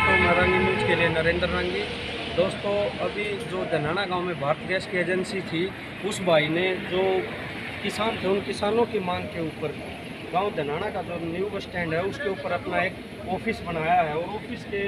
दोस्तों मैं रंगी न्यूज़ के लिए नरेंद्र रंगी। दोस्तों, अभी जो धनाना गाँव में भारत गैस की एजेंसी थी, उस भाई ने जो किसान थे, उन किसानों की मांग के ऊपर गाँव धनाना का जो न्यू बस स्टैंड है, उसके ऊपर अपना एक ऑफ़िस बनाया है और ऑफ़िस के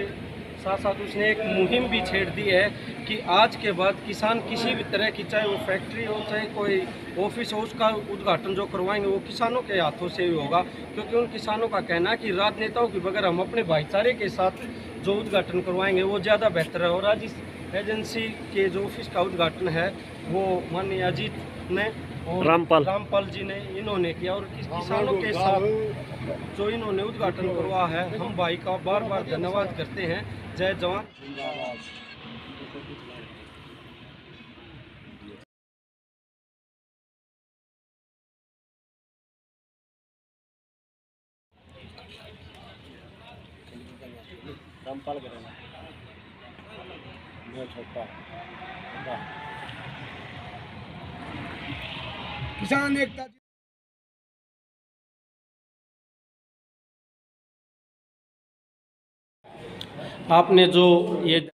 साथ साथ उसने एक मुहिम भी छेड़ दी है कि आज के बाद किसान किसी भी तरह की चाहे वो फैक्ट्री हो चाहे कोई ऑफ़िस हो उसका उद्घाटन जो करवाएँगे वो किसानों के हाथों से ही होगा क्योंकि उन किसानों का कहना है कि राजनेताओं के बगैर हम अपने भाईचारे के साथ जो उद्घाटन करवाएँगे वो ज़्यादा बेहतर है और आज इस एजेंसी के जो ऑफ़िस का उद्घाटन है वो माननीय अजीत ने और रामपाल। रामपाल जी ने इन्होंने किया और किसानों के साथ जो इन्होंने उद्घाटन करवा है, हम भाई का बार बार धन्यवाद करते हैं। जय जवान। किसान एकता आपने जो ये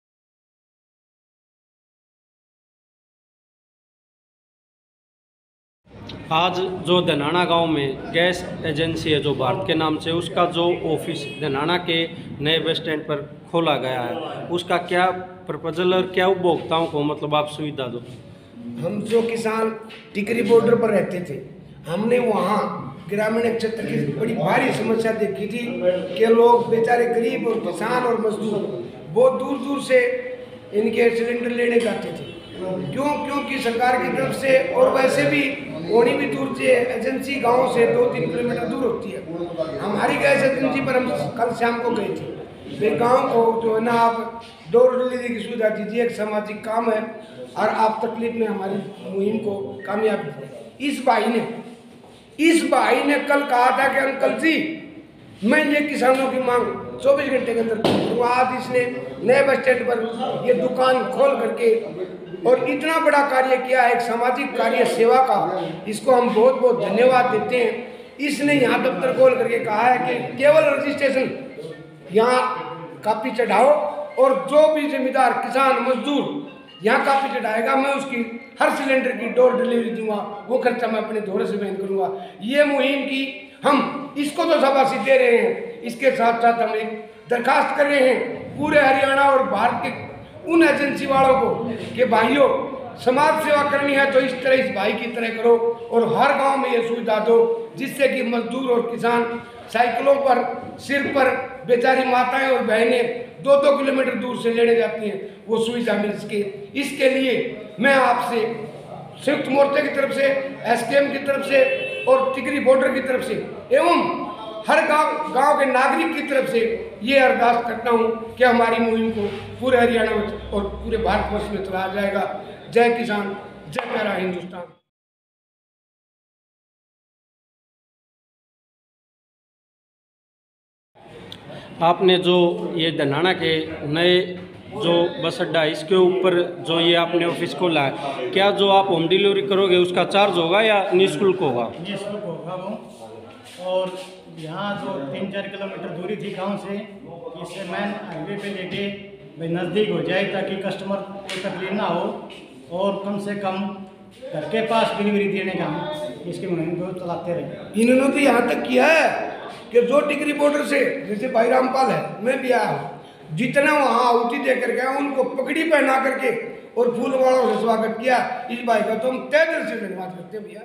आज जो धनाना गाँव में गैस एजेंसी है, जो भारत के नाम से, उसका जो ऑफ़िस धनाना के नए बस स्टैंड पर खोला गया है, उसका क्या प्रपोजल और क्या उपभोक्ताओं को मतलब आप सुविधा दो? हम जो किसान टिकरी बॉर्डर पर रहते थे, हमने वहाँ ग्रामीण क्षेत्र की बड़ी भारी समस्या देखी थी कि लोग बेचारे गरीब और किसान और मजदूर बहुत दूर दूर से इनके सिलेंडर लेने जाते थे। क्यों? क्योंकि सरकार की तरफ़ से और वैसे भी होनी भी दूर से एजेंसी गाँव से दो तीन किलोमीटर दूर होती है। हमारी गैस एजेंसी पर हम कल शाम को गए थे। वे गाँव को जो है ना आप डोर डिलीवरी की सुविधा दीजिए, एक सामाजिक काम है और आप तकलीफ़ में हमारी मुहिम को कामयाबी इस भाई ने इस भाई ने कल कहा था कि अंकल जी, मैं ये किसानों की मांग 24 घंटे के अंदर आज इसने नए बस स्टैंड पर ये दुकान खोल करके और इतना बड़ा कार्य किया है एक सामाजिक कार्य सेवा का, इसको हम बहुत बहुत धन्यवाद देते हैं। इसने यहाँ दफ्तर खोल करके कहा है कि केवल रजिस्ट्रेशन यहाँ कापी चढ़ाओ और जो भी जिम्मेदार किसान, मजदूर यहाँ कापी चढ़ाएगा, मैं उसकी हर सिलेंडर की डोर डिलीवरी दूँगा, वो खर्चा मैं अपने धोरे से बहन करूँगा। ये मुहिम की हम इसको तो शाबाशी दे रहे हैं। इसके साथ साथ हम एक दरखास्त कर रहे हैं पूरे हरियाणा और भारत के उन एजेंसी वालों को कि भाइयों समाज सेवा करनी है तो इस तरह इस भाई की तरह करो और हर गाँव में ये सुविधा दो, जिससे कि मजदूर और किसान साइकिलों पर, सिर पर बेचारी माताएँ और बहनें दो दो किलोमीटर दूर से लेने जाती हैं, वो सुविधा मिल सके। इसके लिए मैं आपसे, संयुक्त मोर्चे की तरफ़ से, एसकेएम की तरफ़ से और टिकरी बॉर्डर की तरफ़ से एवं हर गाँव गाँव के नागरिक की तरफ़ से ये अरदास करता हूँ कि हमारी मुहिम को पूरे हरियाणा में और पूरे भारतवर्ष में चलाया जाएगा। जय किसान जय प्यारा हिंदुस्तान। आपने जो ये धनाना के नए जो बस अड्डा है इसके ऊपर जो ये आपने ऑफ़िस खोला है क्या जो आप होम डिलीवरी करोगे उसका चार्ज होगा या निःशुल्क होगा? निःशुल्क होगा वो। और यहाँ जो तीन चार किलोमीटर दूरी थी गाँव से इसे मैन हाईवे पे लेके भाई नज़दीक हो जाए ताकि कस्टमर को तकलीफ़ ना हो और कम से कम घर के पास डिलीवरी देने का हम इसकी मुहिम को चलाते रहे। इन्होंने तो यहाँ तक किया है कि जो टिकरी बॉर्डर से जैसे भाई रामपाल है मैं भी आया हूँ। जितना वहाँ आहुति दे करके आया, उनको पगड़ी पहना करके और फूल वालों से स्वागत किया। इस भाई का तो हम तय दिल से धन्यवाद करते भैया।